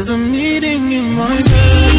There's a meeting in my head.